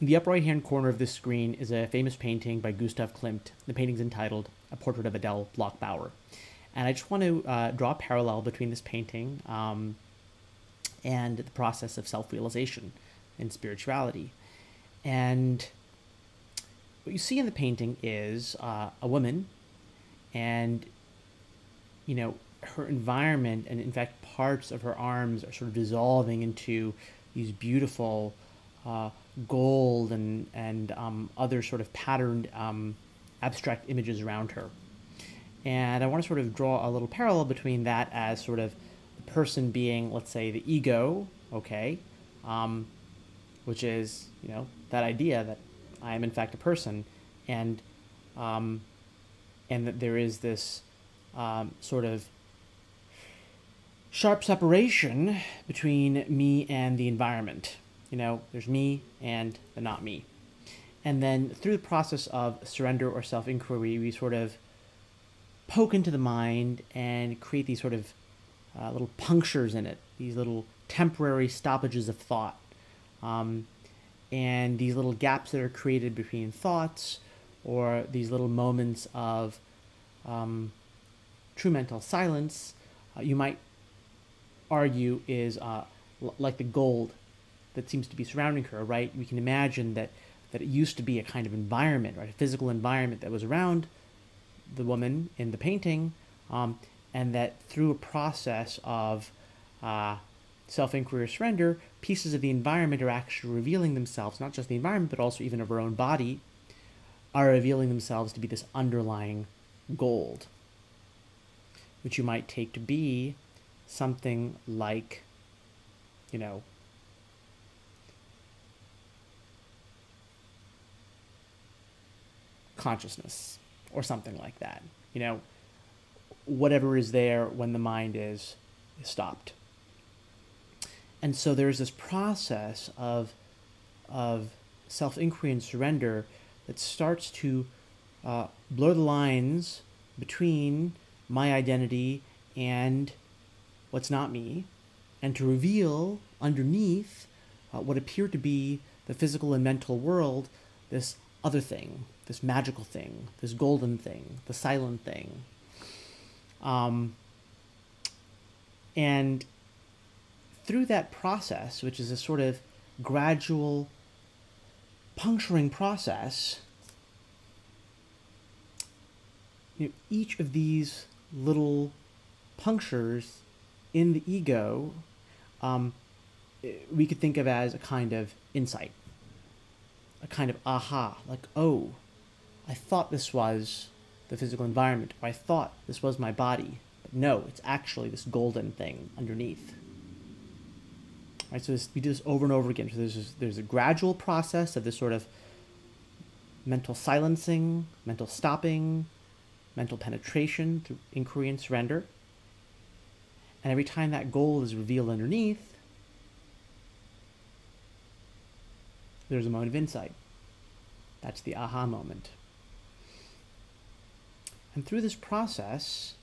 In the upper right hand corner of this screen is a famous painting by Gustav Klimt. The painting's entitled A Portrait of Adele Bloch-Bauer. And I just want to uh, draw a parallel between this painting um, and the process of self realization and spirituality. And what you see in the painting is uh, a woman, and you know, her environment, and in fact, parts of her arms are sort of dissolving into these beautiful uh, gold and and um, other sort of patterned um, abstract images around her. And I want to sort of draw a little parallel between that as sort of the person being, let's say, the ego, okay, um, which is you know that idea that I am in fact a person, and um, and that there is this um, sort of sharp separation between me and the environment. You know, there's me and the not me. And then through the process of surrender or self inquiry, we sort of poke into the mind and create these sort of uh, little punctures in it, these little temporary stoppages of thought. Um, and these little gaps that are created between thoughts or these little moments of um, true mental silence, uh, you might argue is uh, like the gold that seems to be surrounding her, right? We can imagine that, that it used to be a kind of environment, right? A physical environment that was around the woman in the painting, um, and that through a process of uh, self inquiry or surrender, pieces of the environment are actually revealing themselves, not just the environment, but also even of her own body, are revealing themselves to be this underlying gold, which you might take to be something like, you know, consciousness or something like that. You know, whatever is there when the mind is, is stopped. And so there's this process of, of self inquiry and surrender that starts to uh, blur the lines between my identity and what's not me, and to reveal underneath uh, what appeared to be the physical and mental world this other thing, this magical thing, this golden thing, the silent thing. Um, and through that process, which is a sort of gradual puncturing process, you know, each of these little punctures in the ego um, we could think of as a kind of insight, kind of aha, like, oh, I thought this was the physical environment, or I thought this was my body, but no, it's actually this golden thing underneath. Right, so this, we do this over and over again. So there's this, there's a gradual process of this sort of mental silencing, mental stopping, mental penetration through inquiry and surrender. And every time that goal is revealed underneath, there's a moment of insight. That's the aha moment. And through this process,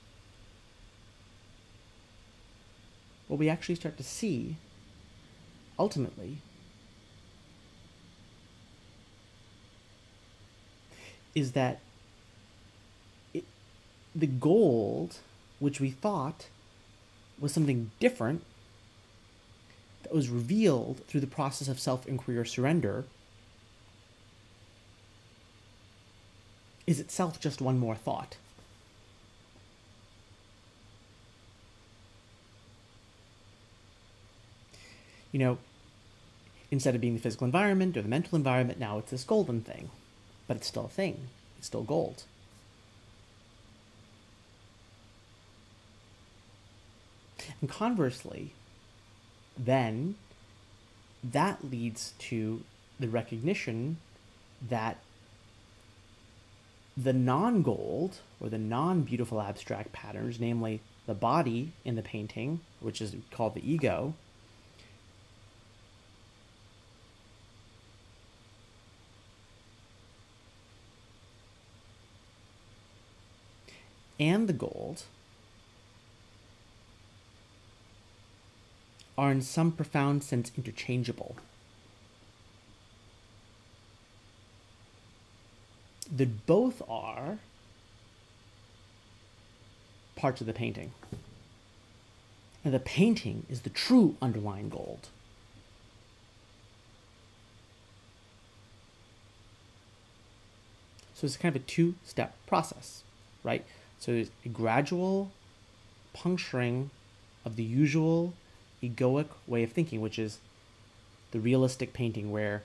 what we actually start to see, ultimately, is that it, the gold, which we thought was something different that was revealed through the process of self inquiry or surrender is itself just one more thought. You know, instead of being the physical environment or the mental environment, now it's this golden thing. But it's still a thing, it's still gold. And conversely, then that leads to the recognition that the non gold or the non beautiful abstract patterns, namely the body in the painting, which is called the ego, and the gold are in some profound sense interchangeable. That both are parts of the painting. And the painting is the true underlying gold. So it's kind of a two step process, right? So there's a gradual puncturing of the usual egoic way of thinking, which is the realistic painting where,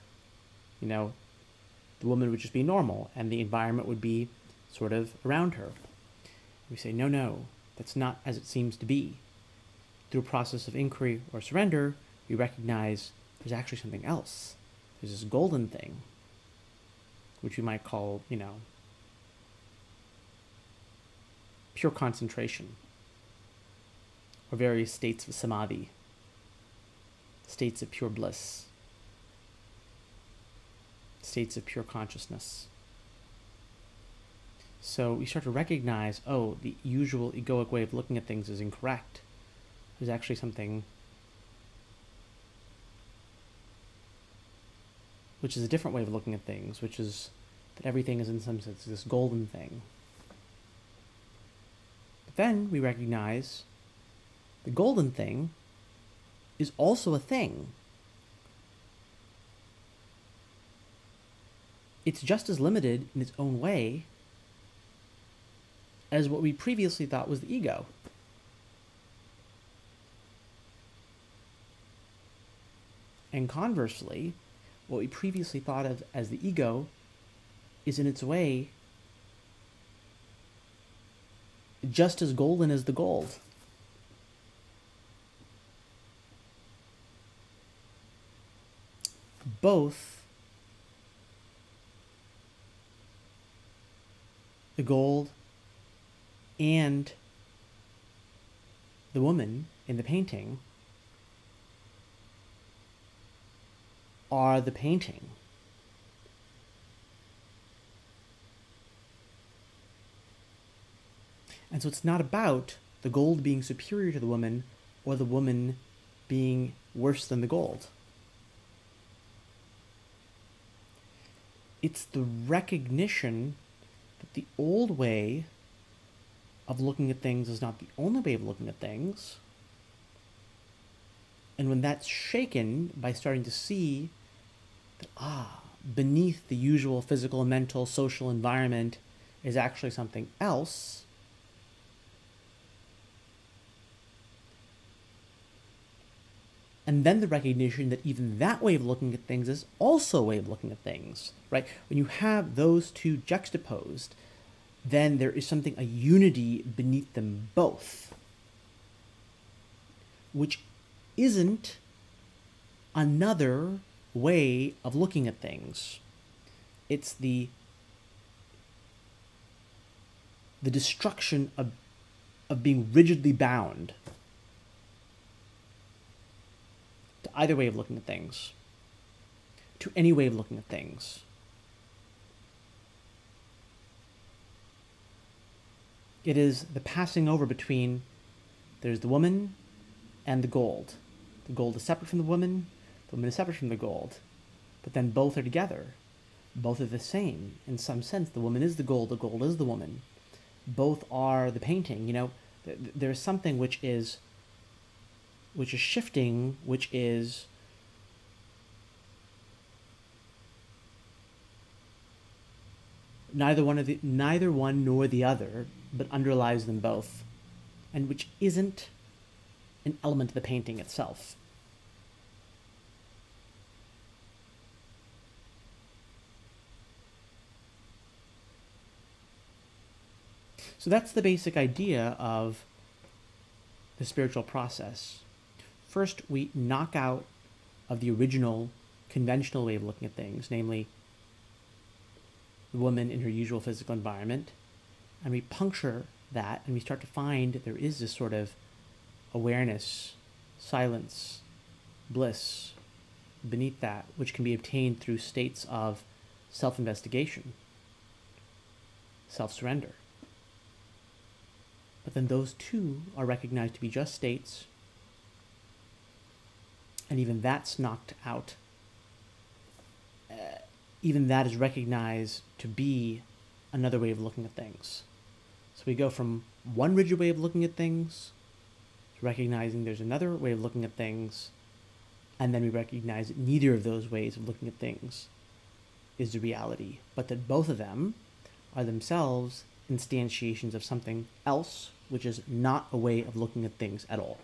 you know, the woman would just be normal and the environment would be sort of around her. We say, no, no, that's not as it seems to be. Through a process of inquiry or surrender, we recognize there's actually something else. There's this golden thing, which we might call, you know, pure concentration, or various states of samadhi, states of pure bliss, states of pure consciousness. So we start to recognize, oh, the usual egoic way of looking at things is incorrect. There's actually something which is a different way of looking at things, which is that everything is in some sense this golden thing. But then we recognize the golden thing is also a thing. It's just as limited in its own way as what we previously thought was the ego. And conversely, what we previously thought of as the ego is in its way just as golden as the gold. Both the gold and the woman in the painting are the painting. And so it's not about the gold being superior to the woman or the woman being worse than the gold. It's the recognition the old way of looking at things is not the only way of looking at things. And when that's shaken by starting to see that, ah, beneath the usual physical, mental, social environment is actually something else, and then the recognition that even that way of looking at things is also a way of looking at things, right? When you have those two juxtaposed, then there is something, a unity beneath them both, which isn't another way of looking at things. It's the the destruction of, of being rigidly bound to either way of looking at things, to any way of looking at things. It is the passing over between there's the woman and the gold. The gold is separate from the woman, the woman is separate from the gold. But then both are together. Both are the same. In some sense, the woman is the gold, the gold is the woman. Both are the painting. You know, th- there's something which is which is shifting, which is neither one of the neither one nor the other, but underlies them both, and which isn't an element of the painting itself. So that's the basic idea of the spiritual process. First, we knock out of the original conventional way of looking at things, namely the woman in her usual physical environment, and we puncture that and we start to find there is this sort of awareness, silence, bliss beneath that, which can be obtained through states of self investigation, self surrender. But then those two are recognized to be just states, and even that's knocked out. Uh, even that is recognized to be another way of looking at things. So we go from one rigid way of looking at things to recognizing there's another way of looking at things, and then we recognize that neither of those ways of looking at things is the reality, but that both of them are themselves instantiations of something else, which is not a way of looking at things at all.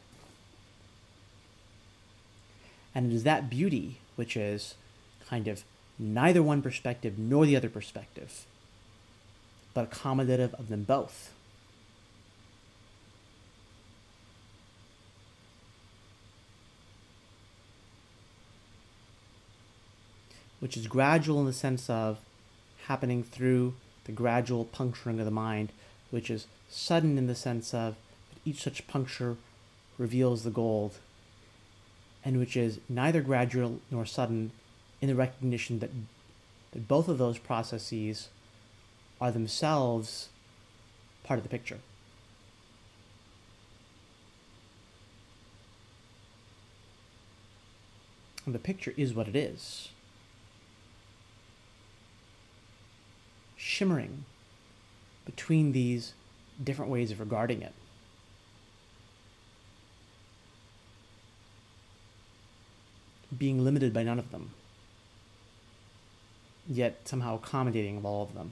And it is that beauty which is kind of neither one perspective nor the other perspective, but accommodative of them both. Which is gradual in the sense of happening through the gradual puncturing of the mind, which is sudden in the sense of each such puncture reveals the gold, and which is neither gradual nor sudden in the recognition that, that both of those processes are themselves part of the picture. And the picture is what it is. Shimmering between these different ways of regarding it. Being limited by none of them yet somehow accommodating of all of them.